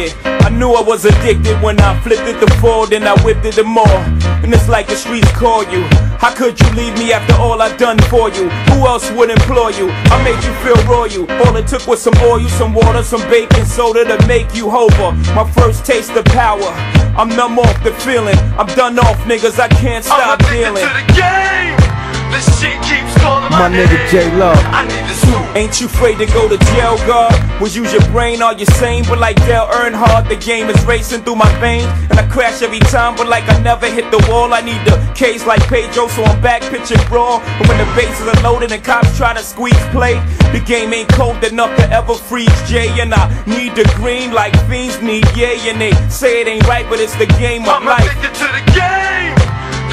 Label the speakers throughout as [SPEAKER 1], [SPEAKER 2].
[SPEAKER 1] it. I knew I was addicted when I flipped it to four, then I whipped it to more. And it's like the streets call you. How could you leave me after all I've done for you? Who else would employ you? I made you feel royal. All it took was some oil, some water, some baking soda to make you hover. My first taste of power. I'm numb off the feeling. I'm done off, niggas. I can't stop
[SPEAKER 2] I'm
[SPEAKER 1] dealing.
[SPEAKER 2] to the game. This shit keeps calling my,
[SPEAKER 3] My nigga J Love.
[SPEAKER 2] I need the suit.
[SPEAKER 1] Ain't you afraid to go to jail, God? Was use your brain, are you sane? But like Dale Earnhardt, the game is racing through my veins. And I crash every time, but like I never hit the wall. I need the case like Pedro, so I'm back pitching brawl. But when the bases are loaded and cops try to squeeze play, the game ain't cold enough to ever freeze Jay. And I need the green like fiends need yay. And they say it ain't right, but it's the game of
[SPEAKER 2] I'm
[SPEAKER 1] life.
[SPEAKER 2] addicted to the game.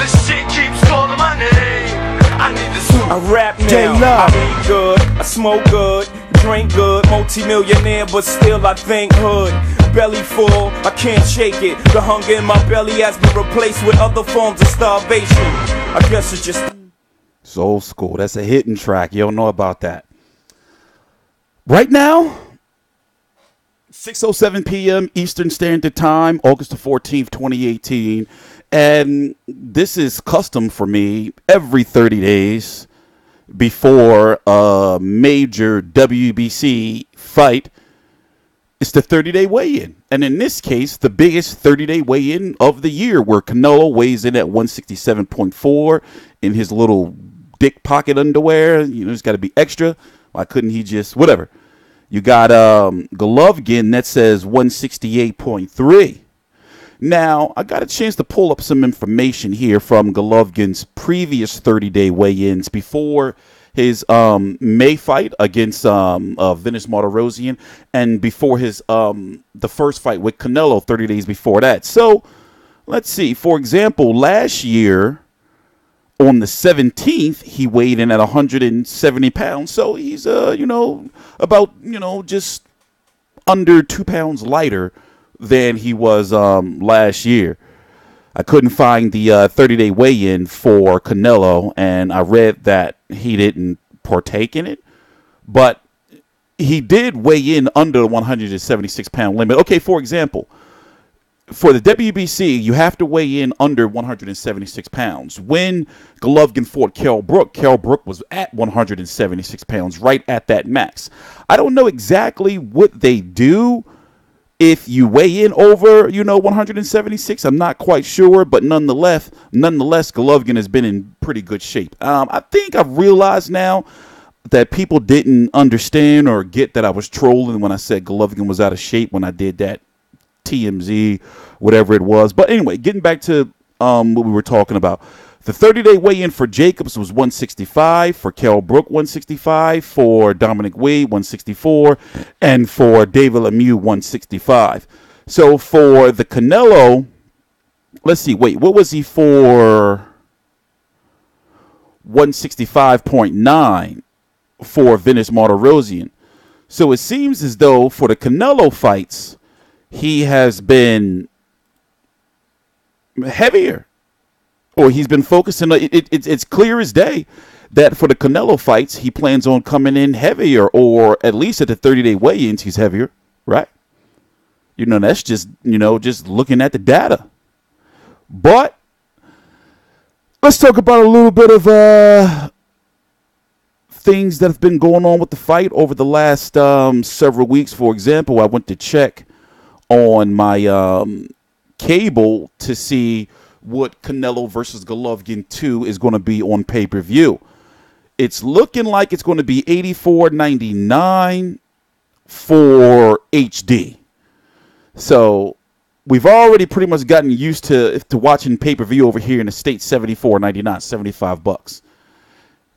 [SPEAKER 2] This shit keeps calling my name. I need the.
[SPEAKER 1] I rap now,
[SPEAKER 3] J-Love.
[SPEAKER 1] I eat good, I smoke good, drink good, multi-millionaire, but still I think hood. Belly full, I can't shake it. The hunger in my belly has been replaced with other forms of starvation. I guess it's just
[SPEAKER 4] It's old school. That's a hidden track. You don't know about that. Right now, 6:07 p.m. Eastern Standard Time, August the 14th, 2018. And this is custom for me every 30 days before a major WBC fight. It's the 30 day weigh in. And in this case, the biggest 30 day weigh in of the year, where Canelo weighs in at 167.4 in his little dick pocket underwear. You know, it's got to be extra. Why couldn't he just, whatever? You got um, Golovkin that says 168.3. Now, I got a chance to pull up some information here from Golovkin's previous 30 day weigh ins before his um, May fight against um, uh, Vanes Martirosyan and before his um, the first fight with Canelo 30 days before that. So, let's see. For example, last year on the 17th, he weighed in at 170 pounds. So he's, uh, you know, about, you know, just under two pounds lighter than he was um, last year. I couldn't find the uh, 30 day weigh in for Canelo, and I read that he didn't partake in it, but he did weigh in under the 176 pound limit. Okay, for example, for the WBC, you have to weigh in under 176 pounds. When Golovkin fought Kell Brook, Kell Brook was at 176 pounds, right at that max. I don't know exactly what they do if you weigh in over, you know, 176. I'm not quite sure, but nonetheless, nonetheless, Golovkin has been in pretty good shape. Um, I think I've realized now that people didn't understand or get that I was trolling when I said Golovkin was out of shape when I did that TMZ, whatever it was. But anyway, getting back to um, what we were talking about. The 30 day weigh in for Jacobs was 165, for Kell Brook 165, for Dominic Wade 164, and for David Lemieux 165. So for the Canelo, let's see, wait, what was he for 165.9 for Vanes Martirosyan? So it seems as though for the Canelo fights, he has been heavier or he's been focusing it, it, it's it's clear as day that for the Canelo fights he plans on coming in heavier or at least at the 30 day weigh-ins he's heavier right? You know that's just you know just looking at the data. But let's talk about a little bit of uh things that have been going on with the fight over the last um, several weeks. For example i went to check on my um, cable to see what Canelo versus Golovkin 2 is going to be on pay per view. It's looking like it's going to be 84.99 for HD. So we've already pretty much gotten used to to watching pay per view over here in the states 74.99, 75 bucks.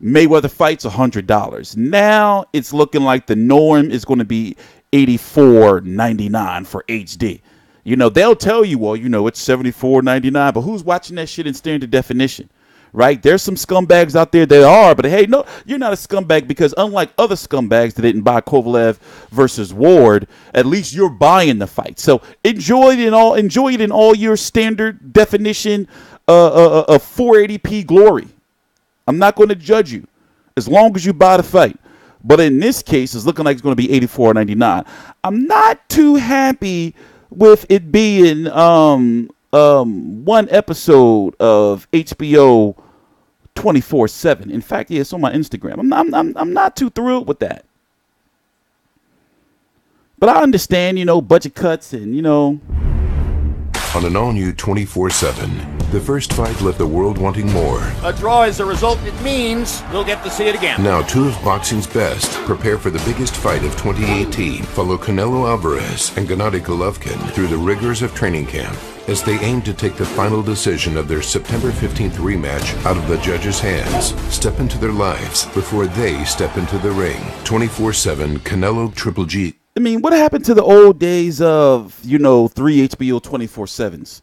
[SPEAKER 4] Mayweather fights $100. Now it's looking like the norm is going to be 84.99 for HD. You know, they'll tell you, well, you know, it's 74.99, but who's watching that shit in standard definition? Right? There's some scumbags out there that are, but hey, no, you're not a scumbag because unlike other scumbags that didn't buy Kovalev versus Ward, at least you're buying the fight. So enjoy it in all enjoy it in all your standard definition uh, uh, uh, 480p glory. I'm not going to judge you as long as you buy the fight. But in this case, it's looking like it's going to be 84.99. I'm not too happy with it being um um one episode of HBO 24/7. In fact, yeah, it's on my Instagram. I'm I'm I'm, I'm not too thrilled with that. But I understand, you know, budget cuts and you know
[SPEAKER 3] On an all new 24 7, the first fight left the world wanting more.
[SPEAKER 5] A draw is the result. It means we'll get to see it again.
[SPEAKER 3] Now, two of boxing's best prepare for the biggest fight of 2018. Follow Canelo Alvarez and Gennady Golovkin through the rigors of training camp as they aim to take the final decision of their September 15th rematch out of the judges' hands. Step into their lives before they step into the ring. 24 7 Canelo Triple G.
[SPEAKER 4] I mean, what happened to the old days of, you know, three HBO 24 7s?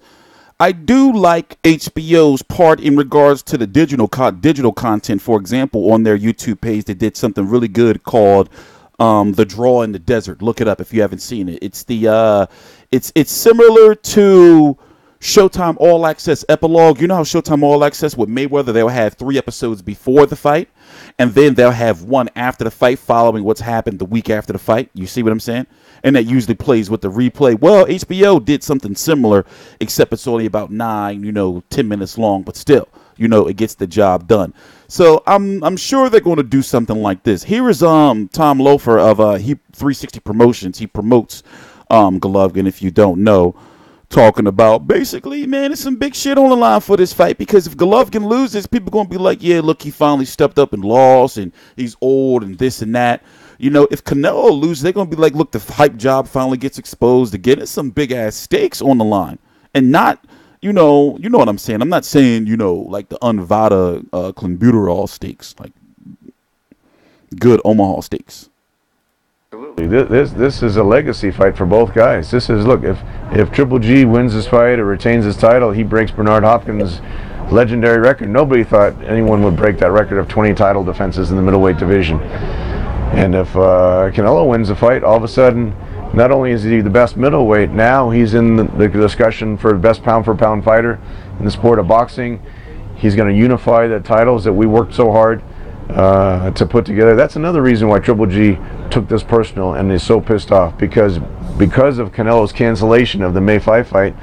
[SPEAKER 4] I do like HBO's part in regards to the digital co- digital content. For example, on their YouTube page, they did something really good called um, "The Draw in the Desert." Look it up if you haven't seen it. It's the uh, it's it's similar to Showtime All Access Epilogue. You know how Showtime All Access with Mayweather, they'll have three episodes before the fight, and then they'll have one after the fight, following what's happened the week after the fight. You see what I'm saying? And that usually plays with the replay. Well, HBO did something similar, except it's only about nine, you know, ten minutes long, but still, you know, it gets the job done. So I'm I'm sure they're going to do something like this. Here is um Tom Loeffler of uh he 360 Promotions. He promotes um Golovkin. If you don't know talking about basically, man, it's some big shit on the line for this fight because if Golovkin loses, people gonna be like, yeah, look, he finally stepped up and lost, and he's old and this and that. You know, if Canelo loses, they're gonna be like, look, the hype job finally gets exposed again. It's some big ass stakes on the line, and not. You know, you know what I'm saying. I'm not saying you know like the Unvada uh, clenbuterol stakes, like good Omaha steaks.
[SPEAKER 6] This, this this is a legacy fight for both guys. This is look if if Triple G wins this fight or retains his title, he breaks Bernard Hopkins' legendary record. Nobody thought anyone would break that record of 20 title defenses in the middleweight division. And if uh, Canelo wins the fight, all of a sudden, not only is he the best middleweight, now he's in the, the discussion for best pound for pound fighter in the sport of boxing. He's going to unify the titles that we worked so hard uh, to put together. That's another reason why Triple G took this personal and is so pissed off because because of Canelo's cancellation of the May 5 fight,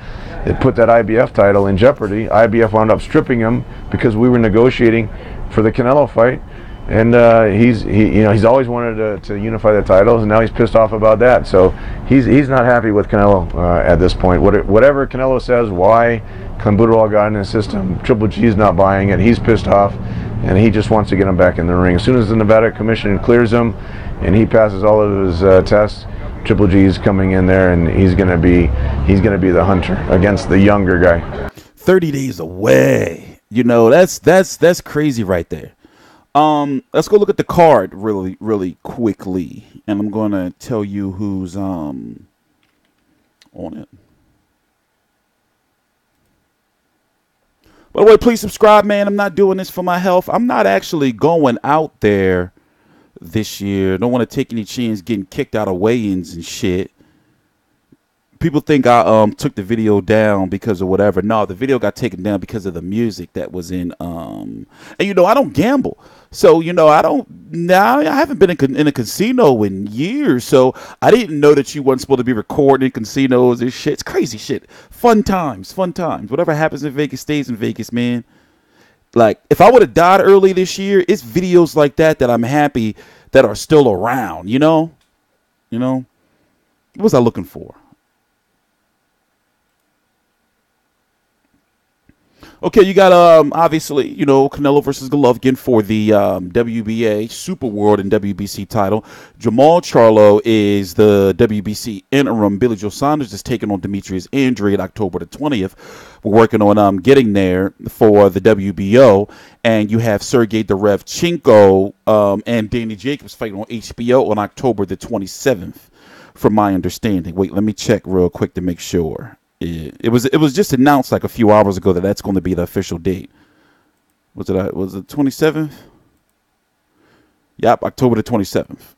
[SPEAKER 6] it put that IBF title in jeopardy. IBF wound up stripping him because we were negotiating for the Canelo fight. And uh, he's he you know he's always wanted to, to unify the titles, and now he's pissed off about that. So he's he's not happy with Canelo uh, at this point. What, whatever Canelo says, why Clenbuterol got in his system, Triple G's not buying it. He's pissed off, and he just wants to get him back in the ring. As soon as the Nevada Commission clears him, and he passes all of his uh, tests, Triple G is coming in there, and he's gonna be he's gonna be the hunter against the younger guy.
[SPEAKER 4] Thirty days away. You know that's that's that's crazy right there. Um, let's go look at the card really, really quickly, and I'm gonna tell you who's um on it. By the way, please subscribe, man. I'm not doing this for my health. I'm not actually going out there this year. Don't want to take any chance getting kicked out of weigh-ins and shit. People think I um took the video down because of whatever. No, the video got taken down because of the music that was in um. And you know I don't gamble, so you know I don't. Now I haven't been in, in a casino in years, so I didn't know that you weren't supposed to be recording casinos and shit. It's crazy shit. Fun times, fun times. Whatever happens in Vegas stays in Vegas, man. Like if I would have died early this year, it's videos like that that I'm happy that are still around. You know, you know. What was I looking for? Okay, you got um obviously you know Canelo versus Golovkin for the um, WBA Super World and WBC title. Jermall Charlo is the WBC interim. Billy Joe Saunders is taking on Demetrius Andrade October the twentieth. We're working on um getting there for the WBO, and you have Sergey Derevchenko um, and Danny Jacobs fighting on HBO on October the twenty seventh. From my understanding, wait, let me check real quick to make sure. It, was it was just announced like a few hours ago that that's going to be the official date. Was it uh, was it twenty seventh? Yep, October the twenty seventh.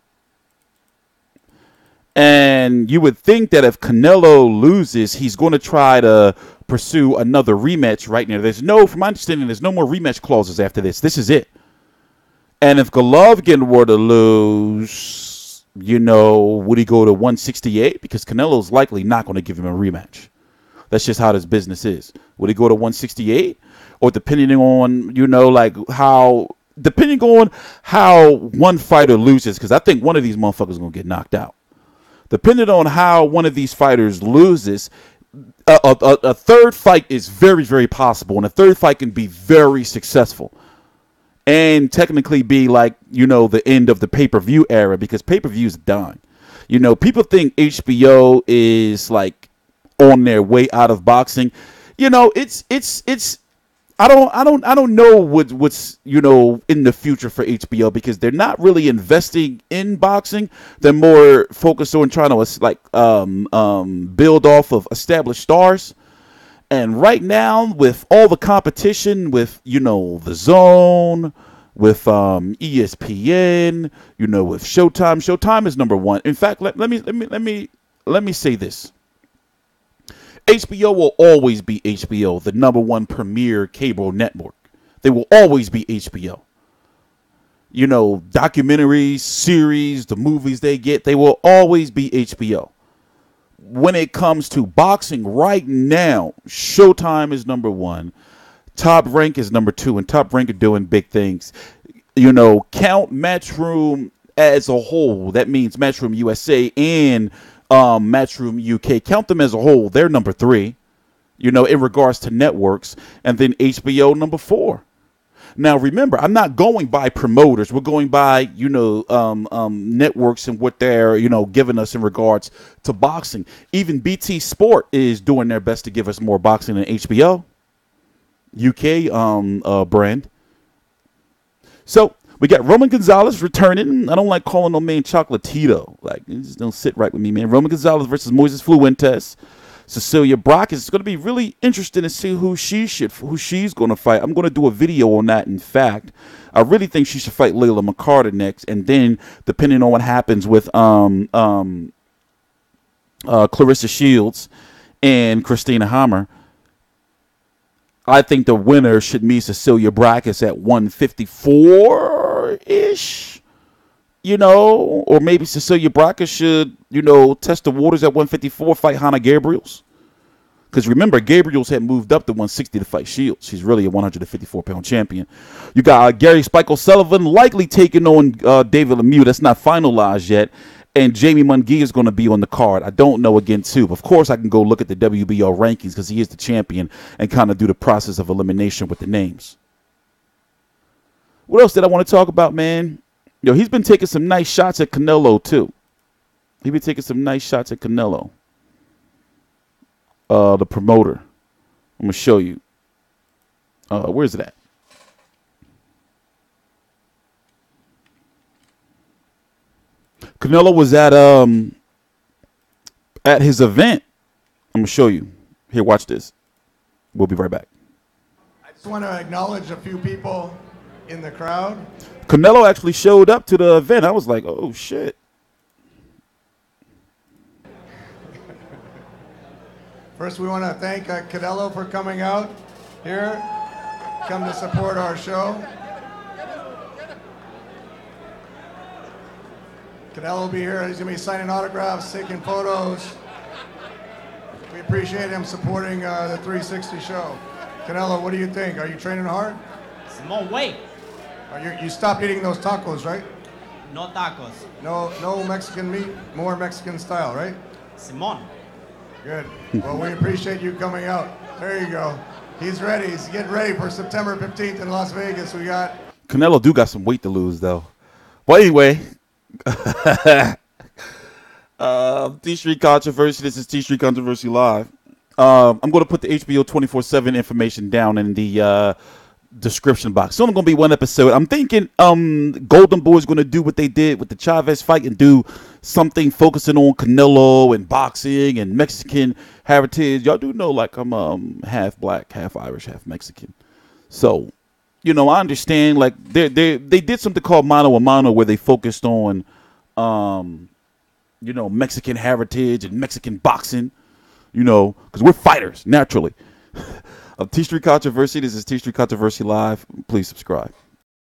[SPEAKER 4] And you would think that if Canelo loses, he's going to try to pursue another rematch right now. There's no, from my understanding, there's no more rematch clauses after this. This is it. And if Golovkin were to lose, You know, would he go to 168? Because Canelo's likely not going to give him a rematch. That's just how this business is. Would it go to 168? Or depending on, you know, like how, depending on how one fighter loses, because I think one of these motherfuckers going to get knocked out. Depending on how one of these fighters loses, a, a, a, third fight is very, very possible, and a third fight can be very successful, and technically be like you know the end of the pay per view era because pay per view is done. You know, people think HBO is like on their way out of boxing. You know, it's it's it's I don't I don't I don't know what what's you know in the future for HBO because they're not really investing in boxing. They're more focused on trying to like um, um, build off of established stars. And right now, with all the competition, with you know DAZN, with um, ESPN, you know with Showtime. Showtime is number one. In fact, let, let me let me let me let me say this. HBO will always be HBO, the number one premier cable network. They will always be HBO. You know, documentaries, series, the movies they get, they will always be HBO. When it comes to boxing right now, Showtime is number one. Top Rank is number two, and Top Rank are doing big things. You know, count Matchroom as a whole. That means Matchroom USA and um, Matchroom UK. Count them as a whole. They're number three, you know, in regards to networks. And then HBO number four. Now, remember, I'm not going by promoters. We're going by, you know, um, um, networks and what they're, you know, giving us in regards to boxing. Even BT Sport is doing their best to give us more boxing than HBO, UK um, uh, brand. So we got Roman Gonzalez returning. I don't like calling no man Chocolatito. Like, it just don't sit right with me, man. Roman Gonzalez versus Moises Fuentes. Cecilia Braekhus. It's going to be really interesting to see who she should, who she's going to fight. I'm going to do a video on that. In fact, I really think she should fight Layla McCarter next, and then depending on what happens with um um uh, Claressa Shields and Christina Hammer, I think the winner should meet Cecilia Braekhus at 154 ish, you know, or maybe Cecilia Braekhus should, you know, test the waters at 154, fight Hannah Gabriels. Because remember, Gabriels had moved up to 160 to fight Shields. She's really a 154 pound champion. You got uh, Gary Spike O'Sullivan likely taking on uh, David Lemieux. That's not finalized yet. And Jamie Munguia is going to be on the card. I don't know again, too. Of course, I can go look at the WBO rankings because he is the champion and kind of do the process of elimination with the names. What else did I want to talk about, man? Yo, he's been taking some nice shots at Canelo too. He's been taking some nice shots at Canelo. Uh, the promoter. I'm gonna show you. Uh, where's it at? Canelo was at um at his event. I'm gonna show you. Here, watch this. We'll be right back.
[SPEAKER 7] I just want to acknowledge a few people in the crowd.
[SPEAKER 4] Canelo actually showed up to the event. I was like, oh shit.
[SPEAKER 7] First, we want to thank uh, Canelo for coming out here, come to support our show. Canelo will be here. He's going to be signing autographs, taking photos. We appreciate him supporting uh, the 360 show. Canelo, what do you think? Are you training hard?
[SPEAKER 5] Simone, wait.
[SPEAKER 7] Uh, you, you stopped eating those tacos, right?
[SPEAKER 5] No tacos.
[SPEAKER 7] No, no Mexican meat, more Mexican style, right?
[SPEAKER 5] Simon.
[SPEAKER 7] Good. Well, we appreciate you coming out. There you go. He's ready. He's getting ready for September 15th in Las Vegas. We got.
[SPEAKER 4] Canelo do got some weight to lose though. But anyway, uh, T Street Controversy. This is T Street Controversy Live. Uh, I'm going to put the HBO 24 7 information down in the uh, description box. So, only gonna be one episode. I'm thinking um Golden Boy is gonna do what they did with the Chavez fight and do something focusing on Canelo and boxing and Mexican heritage. Y'all do know like I'm um half black, half Irish, half Mexican. So, you know, I understand like they they they did something called Mano a Mano where they focused on um you know, Mexican heritage and Mexican boxing, you know, because we're fighters naturally. of T Street Controversy. This is T Street Controversy Live. Please subscribe.